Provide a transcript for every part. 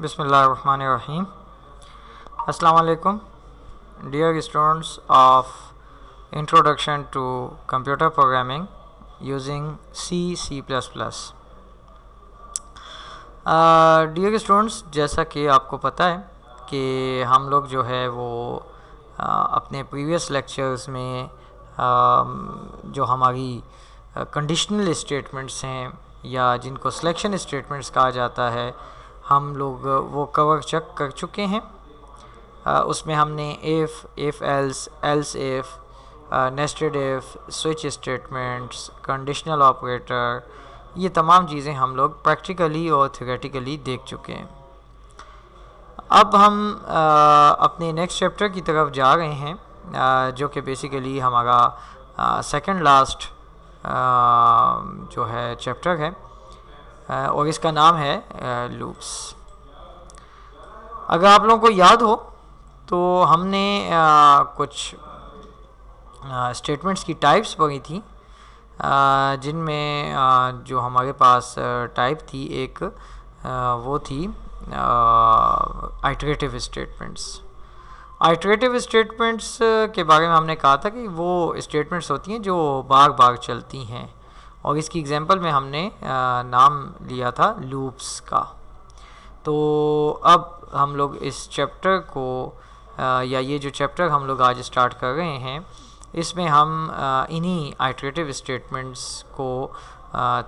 बिसमीम अलकुम dear students of introduction to computer programming using C C plus plus dear students जैसा कि आपको पता है कि हम लोग जो है वो uh, अपने प्रीवियस लेक्चर्स में uh, जो हमारी कंडीशनल uh, स्टेटमेंट्स हैं या जिनको सिलेक्शन स्टेटमेंट्स कहा जाता है हम लोग वो कवर चेक कर चुके हैं। आ, उसमें हमने if if else else if nested if switch statements conditional operator ये तमाम चीज़ें हम लोग प्रैक्टिकली और थियोरेटिकली देख चुके हैं। अब हम आ, अपने नेक्स्ट चैप्टर की तरफ़ जा रहे हैं आ, जो कि बेसिकली हमारा सेकंड लास्ट जो है चैप्टर है। और इसका नाम है लूप्स अगर आप लोगों को याद हो तो हमने कुछ स्टेटमेंट्स की टाइप्स पढ़ी थी जिनमें जो हमारे पास टाइप थी, एक वो थी आइट्रेटिव स्टेटमेंट्स आइट्रेटिव स्टेटमेंट्स के बारे में हमने कहा था कि वो स्टेटमेंट्स होती हैं जो बार बार चलती हैं। और इसकी एग्जांपल में हमने आ, नाम लिया था लूप्स का। तो अब हम लोग इस चैप्टर को आ, या ये जो चैप्टर हम लोग आज स्टार्ट कर रहे हैं इसमें हम इन्हीं आइट्रेटिव स्टेटमेंट्स को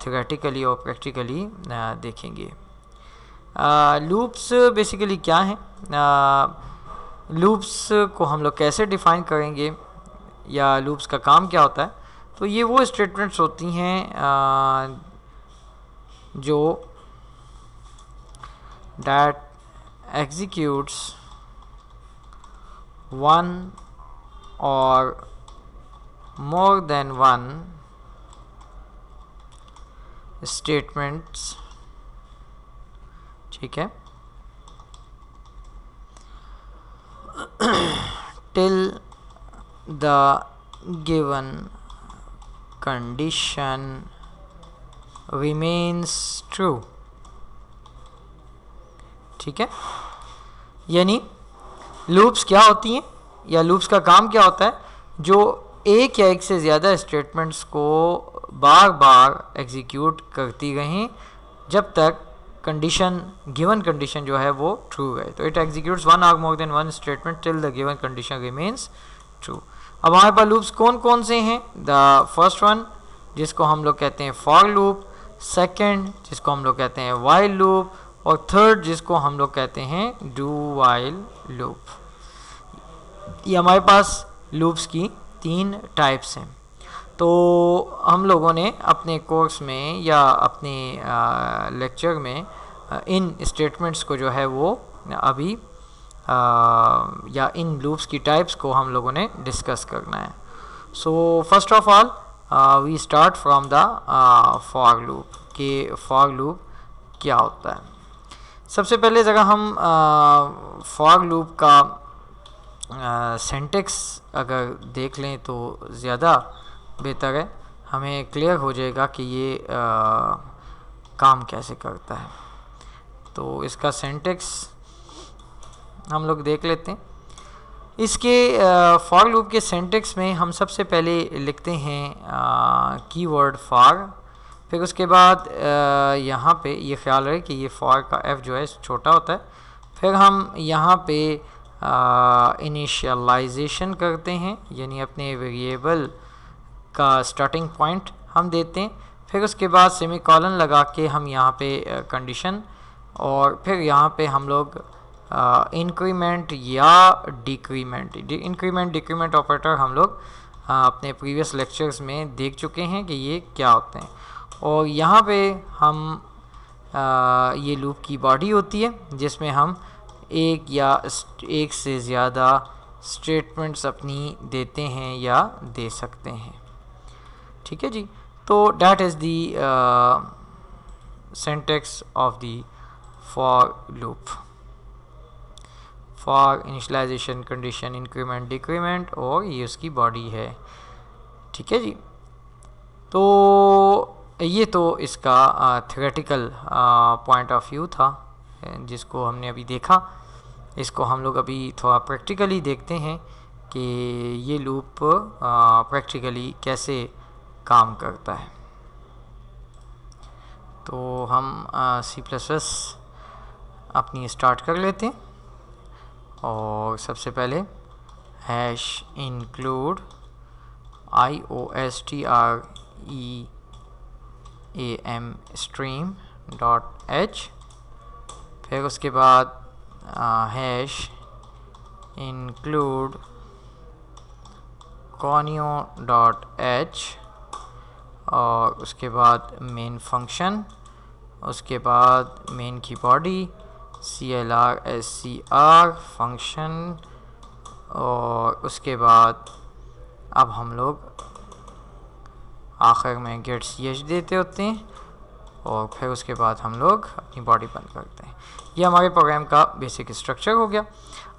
थियोरेटिकली और प्रैक्टिकली देखेंगे। लूप्स बेसिकली क्या हैं? लूप्स को हम लोग कैसे डिफ़ाइन करेंगे? या लूप्स का काम क्या होता है? तो ये वो स्टेटमेंट्स होती हैं जो डैट एग्जीक्यूट्स वन और मोर देन वन स्टेटमेंट्स ठीक है? Till the given condition remains true. ठीक है? यानी लूप्स क्या होती हैं? या लूप्स का काम क्या होता है? जो एक या एक से ज़्यादा स्टेटमेंट्स को बार बार एग्जीक्यूट करती रहें, जब तक कंडीशन गिवन कंडीशन जो है वो ट्रू है। तो it executes one or more than one statement till the given condition remains true अब हमारे पास लूप्स कौन कौन से हैं? द फ़र्स्ट वन, जिसको हम लोग कहते हैं फॉर लूप, सेकंड, जिसको हम लोग कहते हैं वाइल लूप, और थर्ड, जिसको हम लोग कहते हैं डू वाइल लूप। ये हमारे पास लूप्स की तीन टाइप्स हैं। तो हम लोगों ने अपने कोर्स में या अपने लेक्चर में इन स्टेटमेंट्स को जो है वो अभी या इन लूप्स की टाइप्स को हम लोगों ने डिस्कस करना है। So first of all we start from the for loop कि फॉर लूप क्या होता है। सबसे पहले जगह हम फॉर लूप का सेंटेक्स अगर देख लें तो ज़्यादा बेहतर है। हमें क्लियर हो जाएगा कि ये आ, काम कैसे करता है। तो इसका सेंटेक्स हम लोग देख लेते हैं। इसके फॉर लूप के सेंटेक्स में हम सबसे पहले लिखते हैं कीवर्ड फॉर फिर उसके बाद यहाँ पे ये ख्याल रहे कि ये फॉर का एफ़ जो है, छोटा होता है। फिर हम यहाँ पे इनिशियलाइजेशन करते हैं, यानी अपने वेरिएबल का स्टार्टिंग पॉइंट हम देते हैं। फिर उसके बाद सेमी कॉलन लगा के हम यहाँ पे कंडीशन और फिर यहाँ पे हम लोग इंक्रीमेंट या डिक्रीमेंट इंक्रीमेंट डिक्रीमेंट ऑपरेटर हम लोग अपने प्रीवियस लेक्चर्स में देख चुके हैं कि ये क्या होते हैं। और यहाँ पे हम आ, ये लूप की बॉडी होती है जिसमें हम एक या एक से ज़्यादा स्टेटमेंट्स अपनी देते हैं या दे सकते हैं। ठीक है जी? तो that is the syntax of the for loop for initialization condition increment decrement और ये उसकी बॉडी है। ठीक है जी? तो ये तो इसका थ्रेटिकल पॉइंट ऑफ़ व्यू था, जिसको हमने अभी देखा। इसको हम लोग अभी थोड़ा प्रैक्टिकली देखते हैं कि ये लूप प्रैक्टिकली कैसे काम करता है। तो हम सी प्लस प्लस अपनी स्टार्ट कर लेते हैं। और सबसे पहले hash include I O S T R E A M stream dot H फिर उसके बाद hash include conio dot H और उसके बाद मेन फ़ंक्शन उसके बाद मेन की बॉडी सी आर फ़ंक्शन और उसके बाद अब हम लोग आखिर में गेट सी एच देते होते हैं और फिर उसके बाद हम लोग अपनी बॉडी बंद करते हैं। ये हमारे प्रोग्राम का बेसिक स्ट्रक्चर हो गया।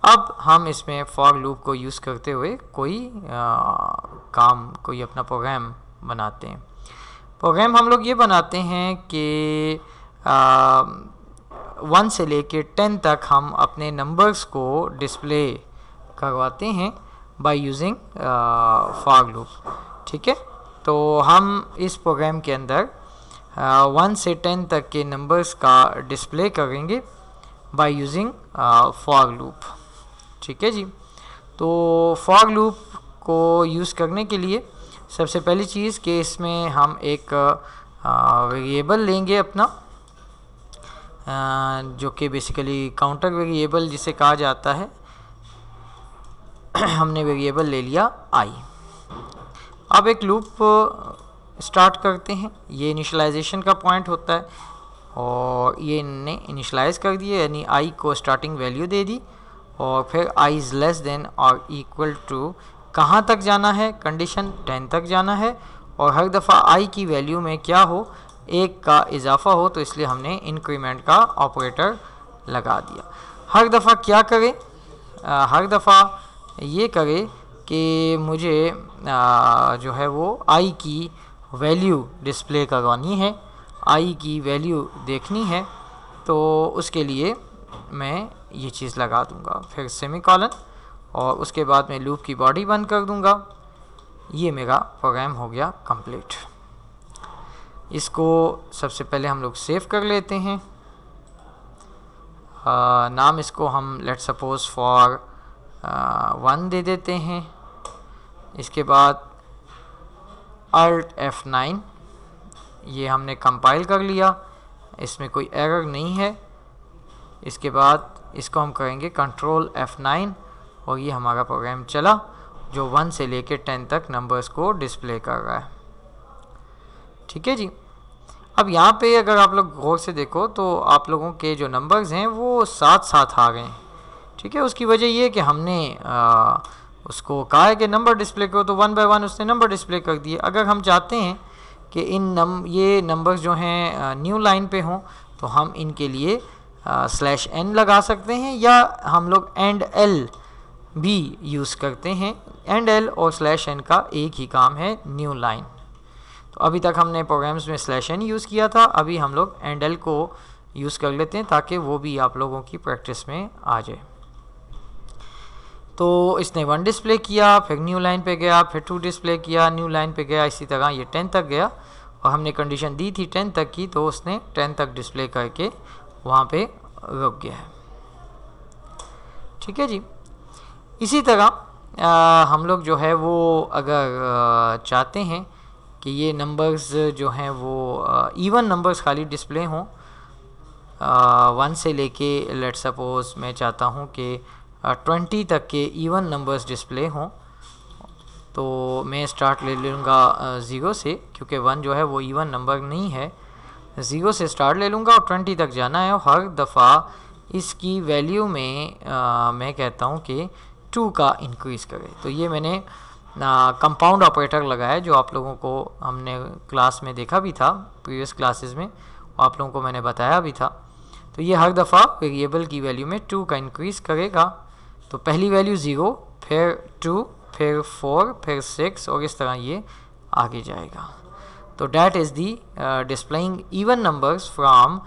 अब हम इसमें फॉर लूप को यूज़ करते हुए कोई आ, काम कोई अपना प्रोग्राम बनाते हैं। प्रोग्राम हम लोग ये बनाते हैं कि वन से लेके टेन तक हम अपने नंबर्स को डिस्प्ले करवाते हैं बाय यूजिंग फॉग लूप ठीक है? तो हम इस प्रोग्राम के अंदर वन से टेन तक के नंबर्स का डिस्प्ले करेंगे बाय यूजिंग फॉग लूप ठीक है जी? तो फॉग लूप को यूज़ करने के लिए सबसे पहली चीज़ कि इसमें हम एक वेरिएबल लेंगे अपना। जो कि बेसिकली काउंटर वेरिएबल जिसे कहा जाता है, हमने वेरिएबल ले लिया आई अब एक लूप स्टार्ट करते हैं। ये इनिशलाइजेशन का पॉइंट होता है और ये इनने इनिशलाइज कर दिए यानी आई को स्टार्टिंग वैल्यू दे दी और फिर आई इज़ लेस देन और इक्वल टू कहाँ तक जाना है? कंडीशन टेन तक जाना है और हर दफ़ा आई की वैल्यू में क्या हो? एक का इजाफा हो तो इसलिए हमने इंक्रीमेंट का ऑपरेटर लगा दिया। हर दफ़ा क्या करें? आ, हर दफ़ा ये करे कि मुझे आ, जो है वो आई की वैल्यू डिस्प्ले करवानी है। आई की वैल्यू देखनी है तो उसके लिए मैं ये चीज़ लगा दूँगा। फिर सेमी कॉलन और उसके बाद मैं लूप की बॉडी बंद कर दूँगा। ये मेरा प्रोग्राम हो गया कंप्लीट इसको सबसे पहले हम लोग सेव कर लेते हैं। आ, नाम इसको हम लेट सपोज़ फॉर वन दे देते हैं। इसके बाद अल्ट एफ़ नाइन ये हमने कंपाइल कर लिया। इसमें कोई एरर नहीं है। इसके बाद इसको हम करेंगे कंट्रोल एफ़ नाइन और ये हमारा प्रोग्राम चला जो वन से लेकर टेन तक नंबर्स को डिस्प्ले कर रहा है। ठीक है जी। अब यहाँ पे अगर आप लोग गौर से देखो तो आप लोगों के जो नंबर्स हैं वो साथ साथ आ गए। ठीक है उसकी वजह ये है कि हमने आ, उसको कहा है कि नंबर डिस्प्ले करो तो वन बाय वन उसने नंबर डिस्प्ले कर दिए। अगर हम चाहते हैं कि इन नम ये नंबर्स जो हैं न्यू लाइन पे हों तो हम इनके लिए स्लैश एन लगा सकते हैं या हम लोग एंड एल भी यूज़ करते हैं। एंड एल और स्लैश एन का एक ही काम है न्यू लाइन अभी तक हमने प्रोग्राम्स में स्लैश एन यूज़ किया था अभी हम लोग एंड एल को यूज़ कर लेते हैं ताकि वो भी आप लोगों की प्रैक्टिस में आ जाए। तो इसने वन डिस्प्ले किया फिर न्यू लाइन पे गया फिर टू डिस्प्ले किया न्यू लाइन पे गया इसी तरह ये टेन तक गया। और हमने कंडीशन दी थी टेन तक की तो उसने टेन तक डिस्प्ले करके वहाँ पे रुक गया है। ठीक है जी? इसी तरह आ, हम लोग जो है वो अगर आ, चाहते हैं कि ये नंबर्स जो हैं वो इवन नंबर्स खाली डिस्प्ले हों वन से लेके लेट सपोज़ मैं चाहता हूँ कि ट्वेंटी तक के इवन नंबर्स डिस्प्ले हों तो मैं स्टार्ट ले लूँगा ज़ीरो से क्योंकि वन जो है वो इवन नंबर नहीं है। ज़ीरो से स्टार्ट ले लूँगा और ट्वेंटी तक जाना है और हर दफ़ा इसकी वैल्यू में आ, मैं कहता हूँ कि टू का इंक्रीज़ करे। तो ये मैंने कंपाउंड ऑपरेटर लगाया जो आप लोगों को हमने क्लास में देखा भी था प्रीवियस क्लासेस में आप लोगों को मैंने बताया भी था। तो ये हर दफ़ा वेरिएबल की वैल्यू में टू का इंक्रीज़ करेगा। तो पहली वैल्यू ज़ीरो फिर टू फिर फोर फिर सिक्स और इस तरह ये आगे जाएगा। तो that is the displaying even numbers from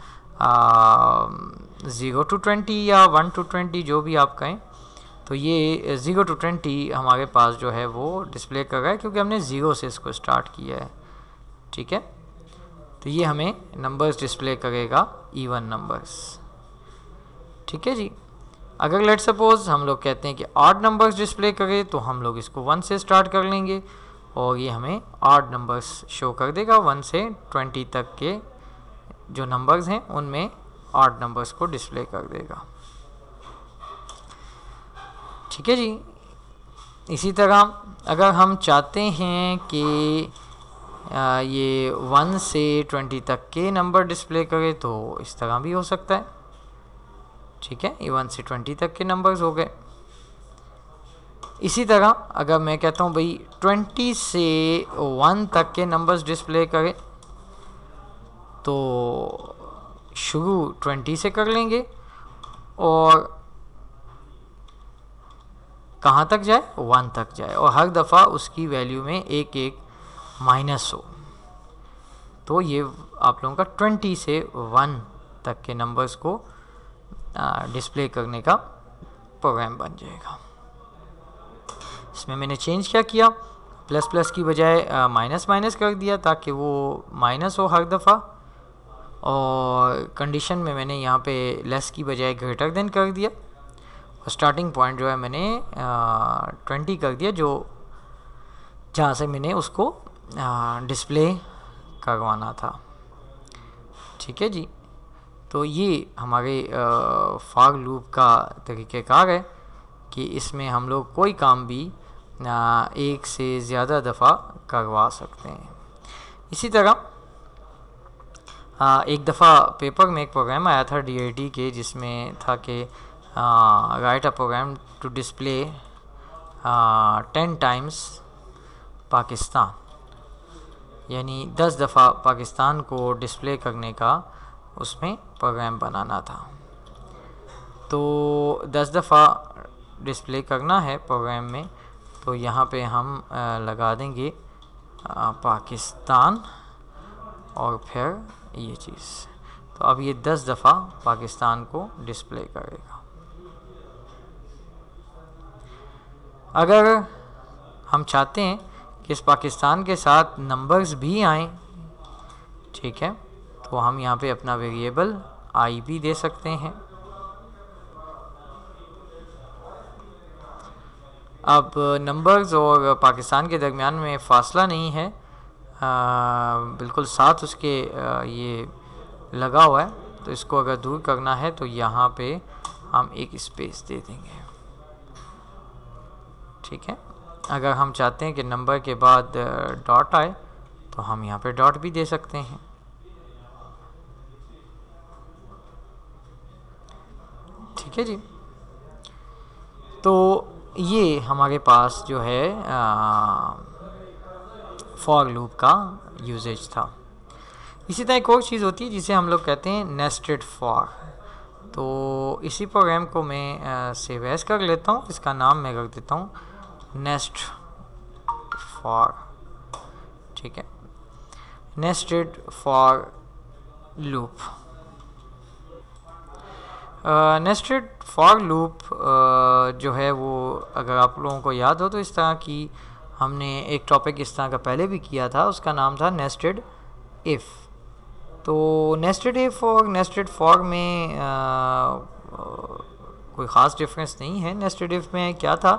zero to twenty या वन टू ट्वेंटी जो भी आप कहें। तो ये ज़ीरो टू ट्वेंटी हमारे पास जो है वो डिस्प्ले कर रहा है क्योंकि हमने ज़ीरो से इसको स्टार्ट किया है। ठीक है? तो ये हमें नंबर्स डिस्प्ले करेगा इवन नंबर्स ठीक है जी? अगर लेट सपोज़ हम लोग कहते हैं कि आठ नंबर्स डिस्प्ले करें तो हम लोग इसको वन से स्टार्ट कर लेंगे और ये हमें आठ नंबर्स शो कर देगा। वन से ट्वेंटी तक के जो नंबर्स हैं, उनमें आठ नंबर्स को डिस्प्ले कर देगा। ठीक है जी। इसी तरह अगर हम चाहते हैं कि ये वन से ट्वेंटी तक के नंबर डिस्प्ले करें तो इस तरह भी हो सकता है। ठीक है, ये वन से ट्वेंटी तक के नंबर्स हो गए। इसी तरह अगर मैं कहता हूँ, भाई, ट्वेंटी से वन तक के नंबर्स डिस्प्ले करें तो शुरू ट्वेंटी से कर लेंगे। और कहाँ तक जाए? वन तक जाए। और हर दफ़ा उसकी वैल्यू में एक एक माइनस हो। तो ये आप लोगों का ट्वेंटी से वन तक के नंबर्स को डिस्प्ले करने का प्रोग्राम बन जाएगा। इसमें मैंने चेंज क्या किया? प्लस प्लस की बजाय माइनस माइनस कर दिया ताकि वो माइनस हो हर दफ़ा। और कंडीशन में मैंने यहाँ पे लेस की बजाय ग्रेटर देन कर दिया। स्टार्टिंग पॉइंट जो है मैंने ट्वेंटी कर दिया जो जहाँ से मैंने उसको डिस्प्ले करवाना था। ठीक है जी? तो ये हमारे फाग लूप का तरीक़ेकार है कि इसमें हम लोग कोई काम भी आ, एक से ज़्यादा दफ़ा करवा सकते हैं। इसी तरह आ, एक दफ़ा पेपर में एक प्रोग्राम आया था डी के जिसमें था कि write a program to display ten times Pakistan यानी दस दफ़ा पाकिस्तान को डिस्प्ले करने का उसमें प्रोग्राम बनाना था। तो दस दफ़ा डिस्प्ले करना है प्रोग्राम में तो यहाँ पे हम लगा देंगे पाकिस्तान और फिर ये चीज़। तो अब ये दस दफ़ा पाकिस्तान को डिस्प्ले करेगा। अगर हम चाहते हैं कि इस पाकिस्तान के साथ नंबर्स भी आएँ ठीक है तो हम यहाँ पे अपना वेरिएबल आई भी दे सकते हैं। अब नंबर्स और पाकिस्तान के दरमियान में फ़ासला नहीं है आ, बिल्कुल साथ उसके आ, ये लगा हुआ है तो इसको अगर दूर करना है तो यहाँ पे हम एक स्पेस दे देंगे। ठीक है। अगर हम चाहते हैं कि नंबर के बाद डॉट आए तो हम यहाँ पे डॉट भी दे सकते हैं। ठीक है जी। तो ये हमारे पास जो है फॉर लूप का यूजेज था। इसी तरह एक और चीज़ होती है जिसे हम लोग कहते हैं नेस्टेड फॉर तो इसी प्रोग्राम को मैं सेव एस कर लेता हूँ। इसका नाम मैं कर देता हूँ। नेस्ट फॉर ठीक है। Nested for loop. Nested for loop जो है वो अगर आप लोगों को याद हो तो इस तरह की हमने एक टॉपिक इस तरह का पहले भी किया था उसका नाम था नेस्टेड इफ़। तो नेस्टेड इफ़ और नेस्टेड फॉर में आ, कोई ख़ास डिफरेंस नहीं है नेस्टेड इफ़ में क्या था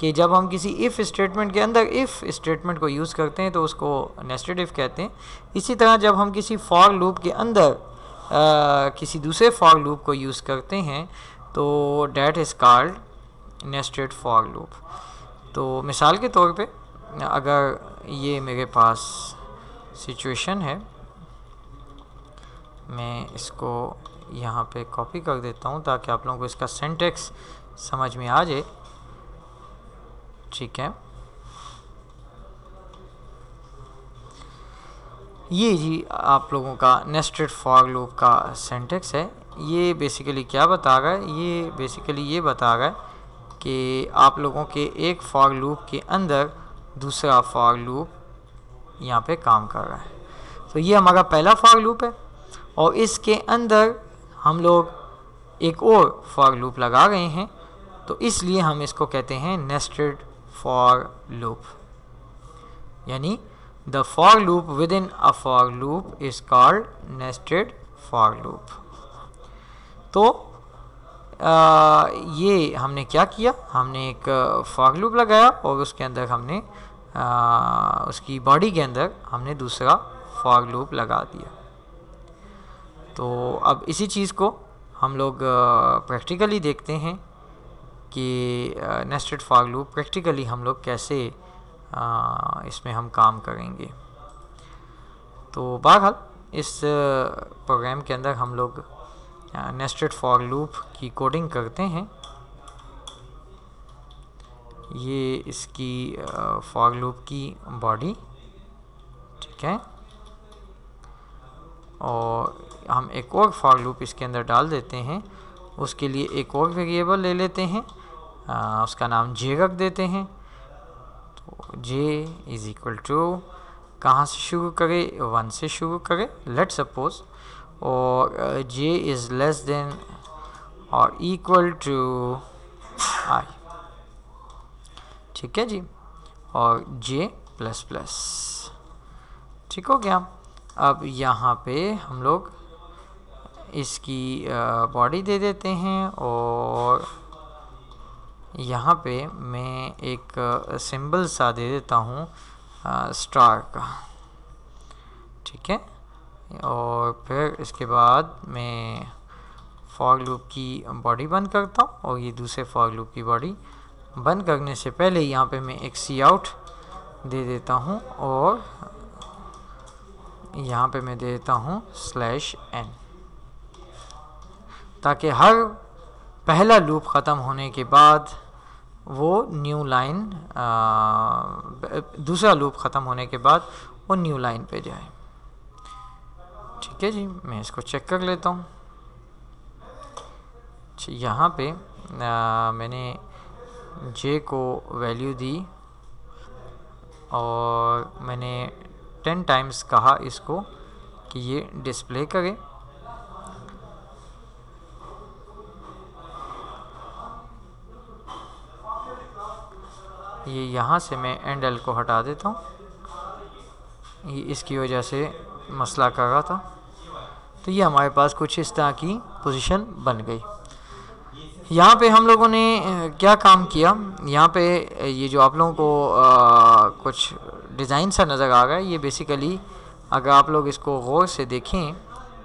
कि जब हम किसी इफ़ स्टेटमेंट के अंदर इफ़ स्टेटमेंट को यूज़ करते हैं तो उसको नेस्टेड इफ़ कहते हैं। इसी तरह जब हम किसी फॉर लूप के अंदर आ, किसी दूसरे फॉर लूप को यूज़ करते हैं तो that is called nested for loop तो मिसाल के तौर पे अगर ये मेरे पास सिचुएशन है मैं इसको यहाँ पे कॉपी कर देता हूँ ताकि आप लोगों को इसका सेंटेक्स समझ में आ जाए। ठीक है। ये जी आप लोगों का नेस्टेड फॉर लूप का सेंटेक्स है। ये बेसिकली क्या बता रहा है? ये बेसिकली ये बता रहा है कि आप लोगों के एक फॉर लूप के अंदर दूसरा फॉर लूप यहाँ पे काम कर रहा है। तो ये हमारा पहला फॉर लूप है और इसके अंदर हम लोग एक और फॉर लूप लगा रहे हैं तो इसलिए हम इसको कहते हैं नेस्टेड फॉर लूप यानी the for loop within a for loop is called nested for loop तो आ, ये हमने क्या किया? हमने एक फॉर लूप लगाया और उसके अंदर हमने आ, उसकी बॉडी के अंदर हमने दूसरा फॉर लूप लगा दिया। तो अब इसी चीज़ को हम लोग प्रैक्टिकली देखते हैं कि नेस्टेड फॉर लूप प्रैक्टिकली हम लोग कैसे इसमें हम काम करेंगे। तो बहरहाल, इस प्रोग्राम के अंदर हम लोग नेस्टेड फॉर लूप की कोडिंग करते हैं। ये इसकी फॉर लूप की बॉडी ठीक है? और हम एक और फॉर लूप इसके अंदर डाल देते हैं। उसके लिए एक और वेरिएबल ले लेते हैं। आ, उसका नाम जे रख देते हैं। तो जे इज़ इक्वल टू कहाँ से शुरू करें? वन से शुरू करें लेट सपोज़ और जे इज़ लेस देन और इक्वल टू आई ठीक है जी? और जे प्लस प्लस ठीक हो गया। अब यहाँ पे हम लोग इसकी बॉडी दे देते हैं और यहाँ पे मैं एक सिंबल सा दे देता हूँ स्टार का। ठीक है? और फिर इसके बाद मैं फॉग लूप की बॉडी बंद करता हूँ और ये दूसरे फॉग लूप की बॉडी बंद करने से पहले यहाँ पे मैं एक सी आउट दे देता हूँ और यहाँ पे मैं दे देता हूँ स्लैश एन ताकि हर पहला लूप ख़त्म होने के बाद वो न्यू लाइन दूसरा लूप ख़त्म होने के बाद वो न्यू लाइन पे जाए। ठीक है जी मैं इसको चेक कर लेता हूँ। यहाँ पे आ, मैंने जे को वैल्यू दी और मैंने टेन टाइम्स कहा इसको कि ये डिस्प्ले करे। ये यहाँ से मैं एंड एल को हटा देता हूँ। ये इसकी वजह से मसला कर रहा था। तो ये हमारे पास कुछ इस तरह की पोजीशन बन गई। यहाँ पे हम लोगों ने क्या काम किया? यहाँ पे ये जो आप लोगों को आ, कुछ डिज़ाइन सा नज़र आ रहा है ये बेसिकली अगर आप लोग इसको गौर से देखें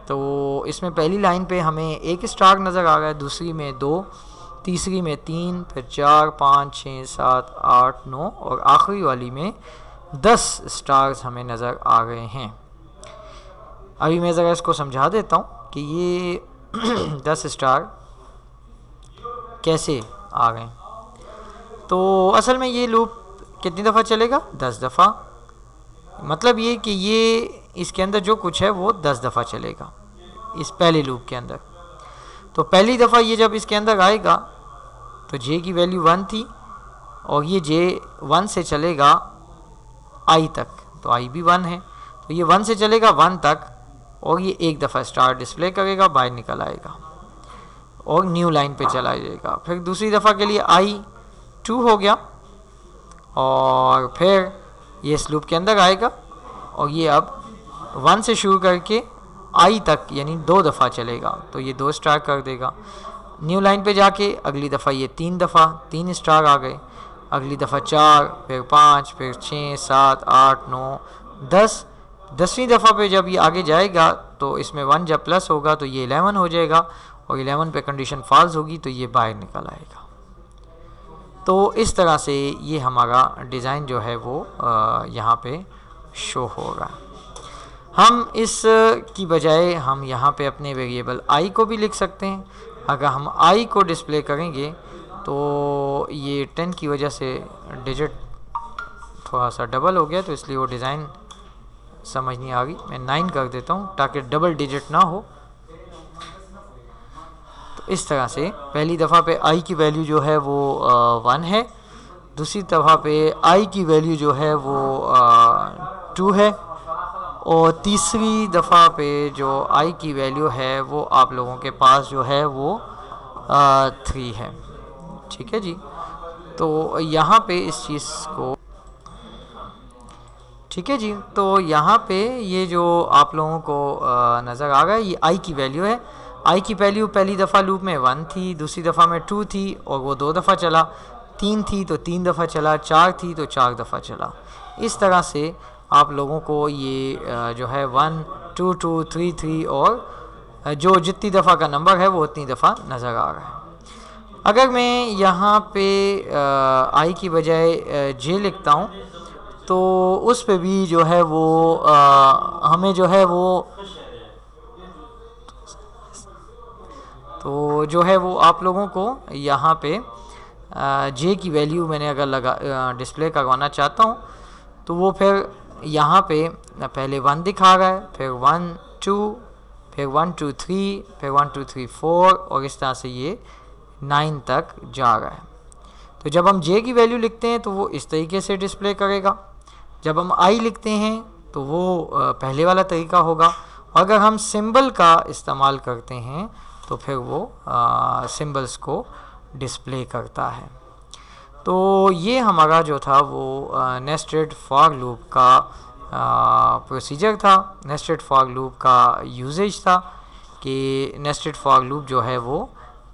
तो इसमें पहली लाइन पे हमें एक स्टार नज़र आ रहा है दूसरी में दो तीसरी में तीन, फिर चार, पाँच, छः, सात, आठ, नौ और आखिरी वाली में दस स्टार्स हमें नज़र आ गए हैं। अभी मैं ज़रा इसको समझा देता हूँ कि ये दस स्टार कैसे आ गए तो असल में ये लूप कितनी दफ़ा चलेगा? दस दफ़ा। मतलब ये कि ये इसके अंदर जो कुछ है वो दस दफ़ा चलेगा, इस पहले लूप के अंदर। तो पहली दफ़ा ये जब इसके अंदर आएगा तो जे की वैल्यू वन थी, और ये जे वन से चलेगा आई तक तो आई भी वन है। तो ये वन से चलेगा वन तक, और ये एक दफ़ा स्टार डिस्प्ले करेगा, बाहर निकल आएगा, और न्यू लाइन पे चला जाएगा। फिर दूसरी दफ़ा के लिए आई टू हो गया, और फिर ये स्लूप के अंदर आएगा, और ये अब वन से शुरू करके आई तक, यानी दो दफ़ा चलेगा तो ये दो स्टार कर देगा। न्यू लाइन पे जाके अगली दफ़ा ये तीन दफ़ा, तीन स्टार आ गए। अगली दफ़ा चार, फिर पाँच, फिर छः सात, आठ, नौ, दस। दसवीं दफ़ा पे जब ये आगे जाएगा तो इसमें वन जब प्लस होगा तो ये एलेवन हो जाएगा, और एलेवन पे कंडीशन फॉल्स होगी तो ये बाहर निकल आएगा। तो इस तरह से ये हमारा डिज़ाइन जो है वो यहाँ पे शो होगा हम इस की बजाय हम यहाँ पे अपने वेरिएबल आई को भी लिख सकते हैं। अगर हम आई को डिस्प्ले करेंगे तो ये टेन की वजह से डिजिट थोड़ा सा डबल हो गया तो इसलिए वो डिज़ाइन समझ नहीं आ गई मैं नाइन कर देता हूँ, ताकि डबल डिजिट ना हो। तो इस तरह से पहली दफ़ा पे आई की वैल्यू जो है वो वन है। दूसरी दफ़ा पे आई की वैल्यू जो है वो टू है। और तीसरी दफ़ा पे जो आई की वैल्यू है, वो आप लोगों के पास जो है, वो थ्री है। ठीक है जी? तो यहाँ पे इस चीज़ को, ठीक है जी? तो यहाँ पे ये जो आप लोगों को नज़र आ है ये आई की वैल्यू है। आई की वैल्यू पहली दफ़ा लूप में वन थी, दूसरी दफ़ा में टू थी, और वो दो दफ़ा चला। तीन थी तो तीन दफ़ा चला, चार थी तो चार दफ़ा चला। इस तरह से आप लोगों को ये जो है one two two three three और जो जितनी दफ़ा का नंबर है वो उतनी दफ़ा नज़र आ रहा है। अगर मैं यहाँ पे आई की बजाय जे लिखता हूँ तो उस पे भी जो है वो आ, हमें जो है वो तो जो है वो आप लोगों को यहाँ पे जे की वैल्यू मैंने अगर लगा डिस्प्ले करवाना चाहता हूँ तो वो फिर यहाँ पे पहले वन दिखा रहा है फिर वन टू फिर वन टू थ्री फिर वन टू थ्री फोर और इस तरह से ये नाइन तक जा रहा है। तो जब हम जे की वैल्यू लिखते हैं तो वो इस तरीके से डिस्प्ले करेगा। जब हम आई लिखते हैं तो वो पहले वाला तरीका होगा। और अगर हम सिंबल का इस्तेमाल करते हैं तो फिर वो सिंबल्स को डिस्प्ले करता है। तो ये हमारा जो था वो नेस्टेड फॉग लूप का प्रोसीजर था। नेस्टेड फॉग लूप का यूजेज था कि नेस्टेड फॉग लूप जो है वो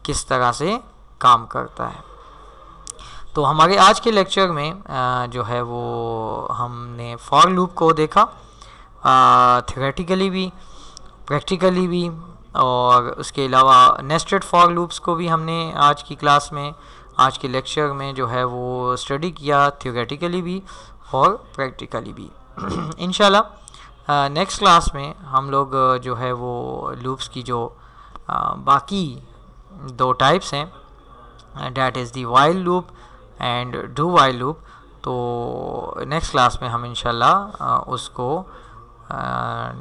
किस तरह से काम करता है। तो हमारे आज के लेक्चर में जो है वो हमने फॉर लूप को देखा थेरेटिकली भी प्रैक्टिकली भी, और उसके अलावा नेस्टेड फॉर लूप्स को भी हमने आज की क्लास में आज के लेक्चर में जो है वो स्टडी किया थियोरेटिकली भी और प्रैक्टिकली भी। इन नेक्स्ट क्लास में हम लोग जो है वो लूप्स की जो आ, बाकी दो टाइप्स हैं that is the while loop and do while loop तो नेक्स्ट क्लास में हम इंशाल्लाह उसको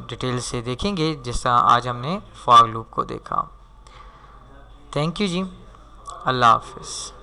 डिटेल से देखेंगे जिस तरह आज हमने फॉग लूप को देखा। थैंक यू जी। अल्लाह हाफिज़।